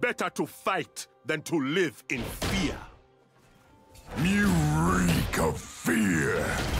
Better to fight than to live in fear. You reek of fear!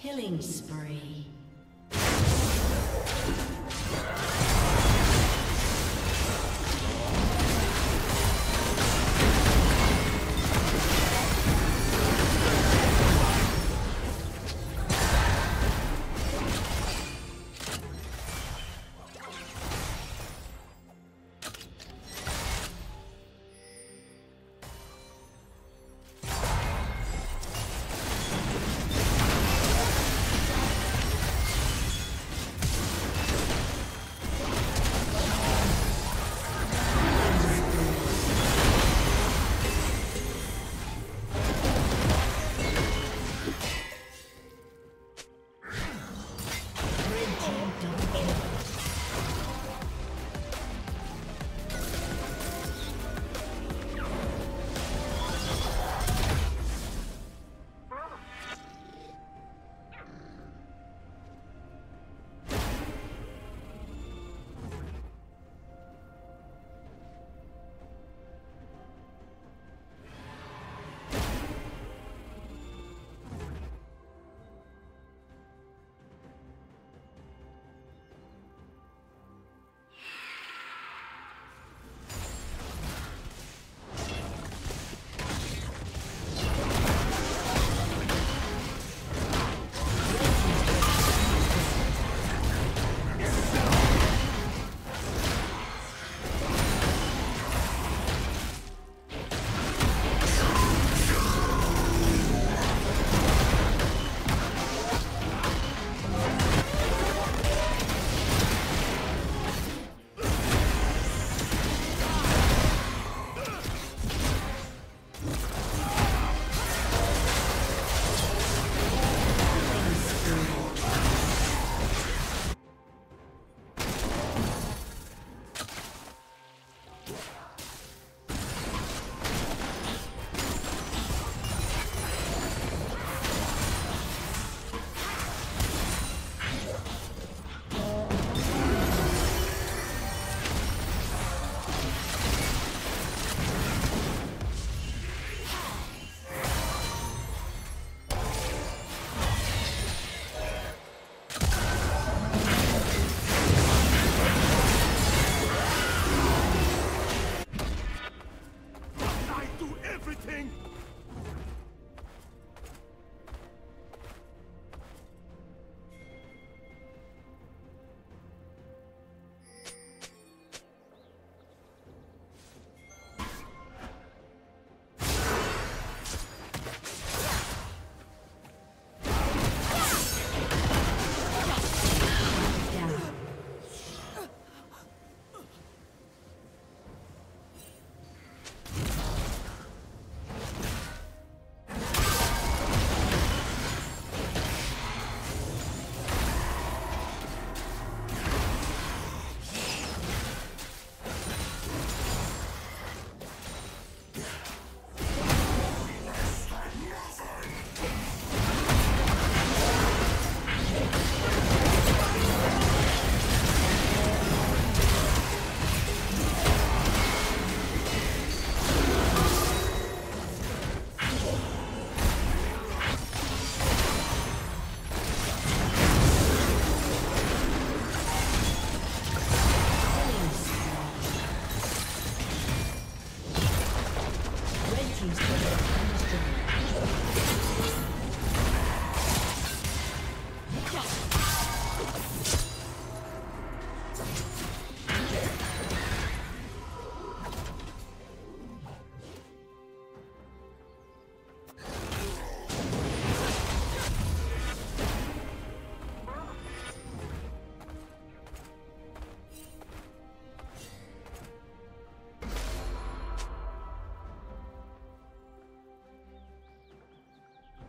Killing spree.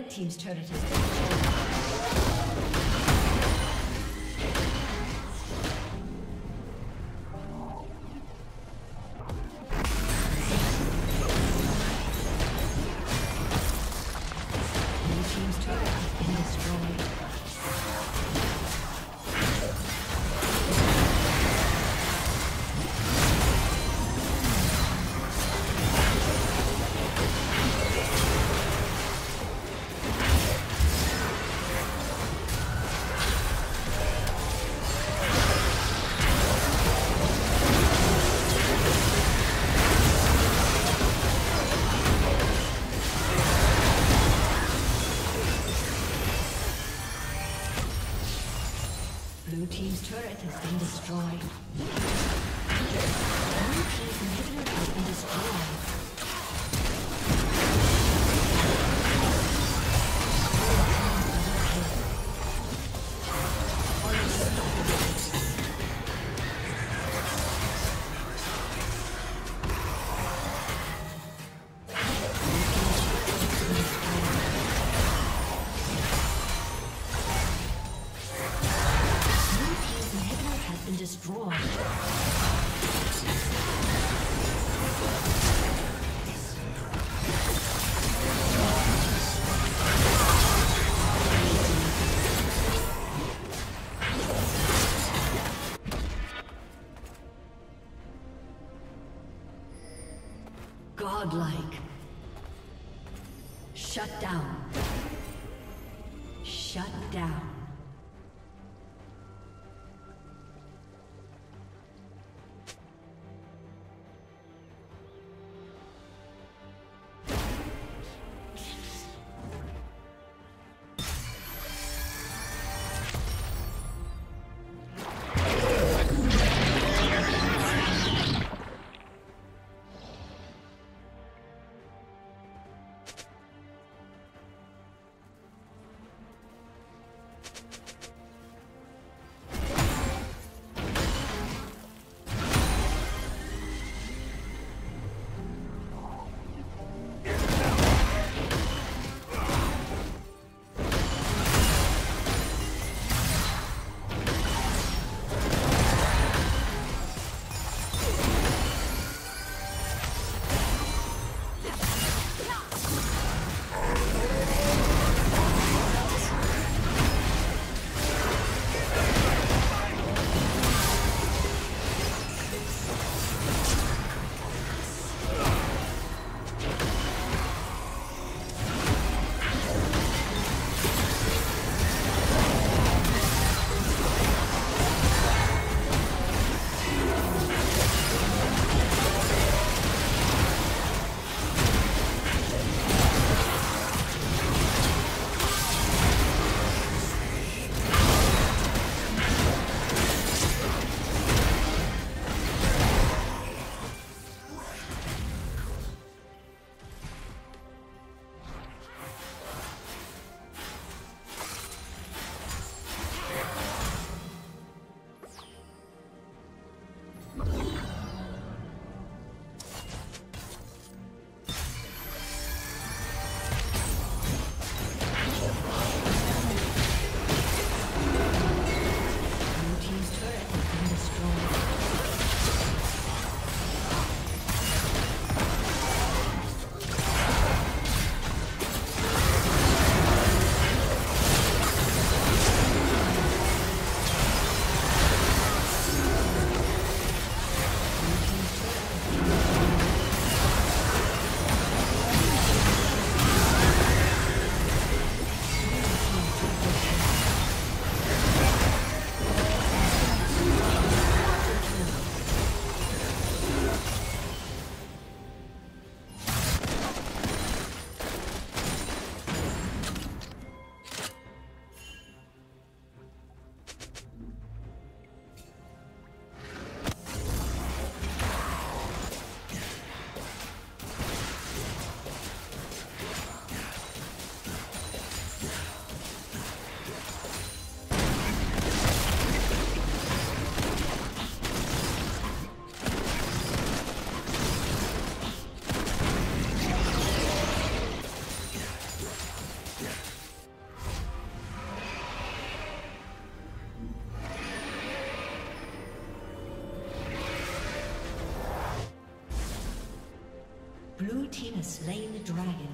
Red team's turret been destroyed. Has been destroyed. Slain the dragon.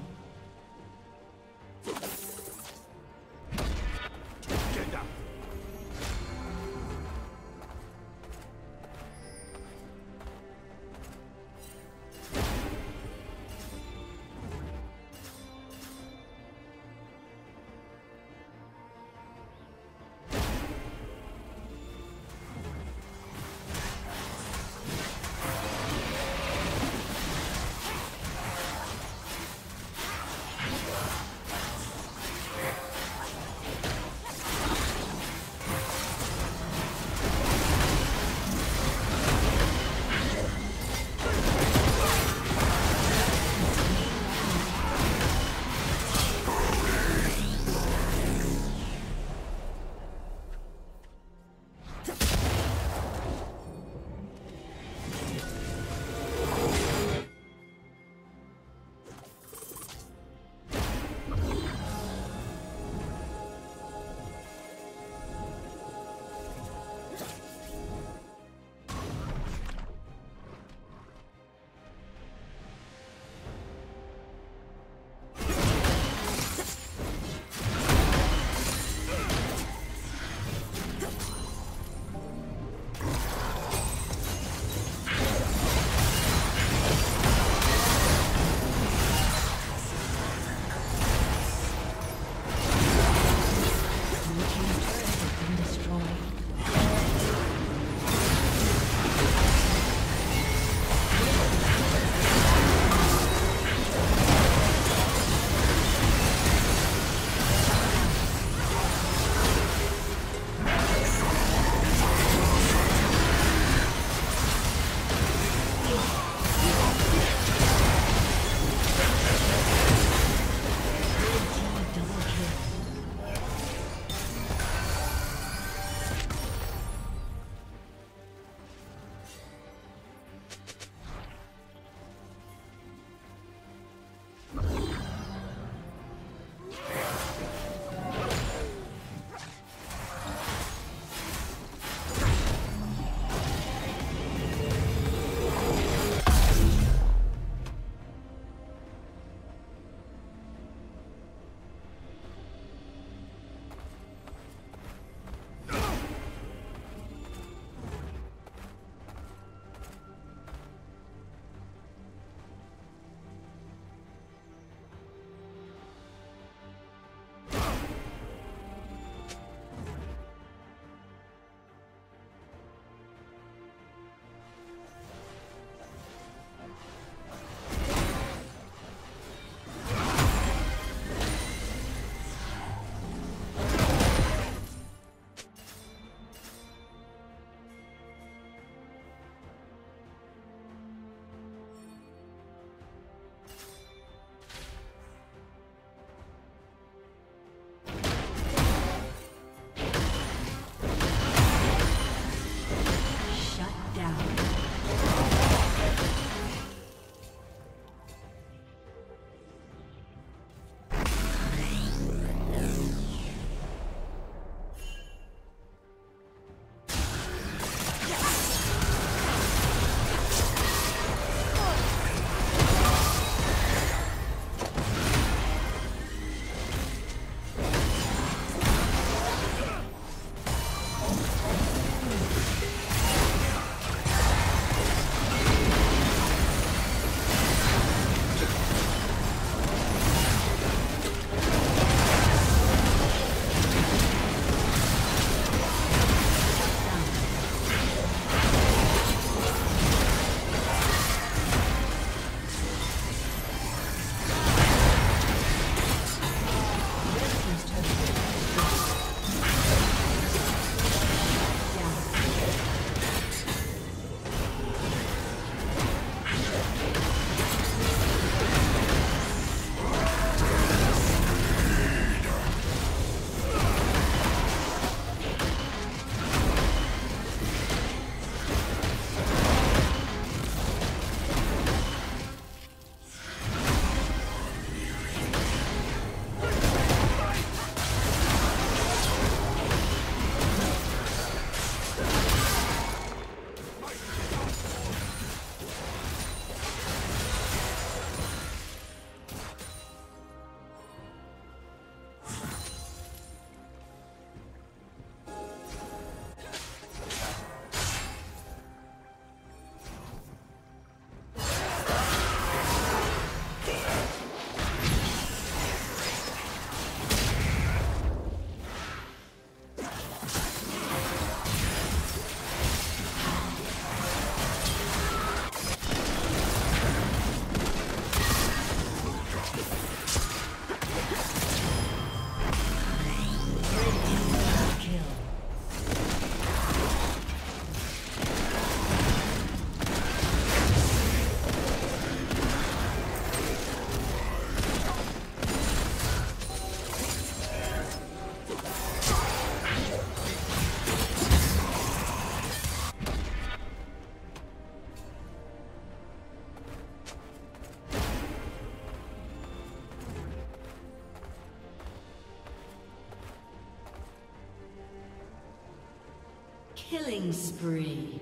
Killing spree.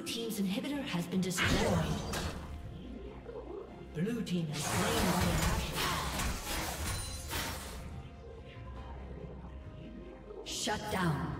Blue Team's inhibitor has been destroyed. Blue Team has slain Baron Shut down.